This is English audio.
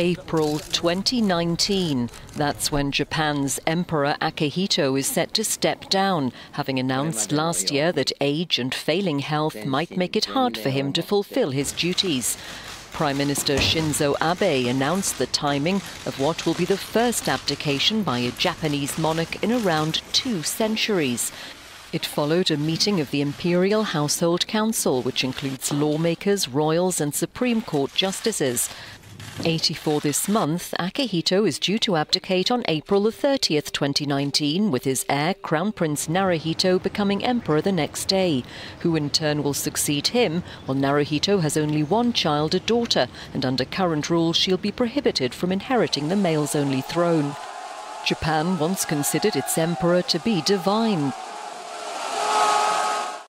April 2019. That's when Japan's Emperor Akihito is set to step down, having announced last year that age and failing health might make it hard for him to fulfill his duties. Prime Minister Shinzo Abe announced the timing of what will be the first abdication by a Japanese monarch in around two centuries. It followed a meeting of the Imperial Household Council, which includes lawmakers, royals, and Supreme Court justices. 84 this month, Akihito is due to abdicate on April the 30th, 2019, with his heir, Crown Prince Naruhito, becoming emperor the next day, who in turn will succeed him, while Naruhito has only one child, a daughter, and under current rules she'll be prohibited from inheriting the males-only throne. Japan once considered its emperor to be divine.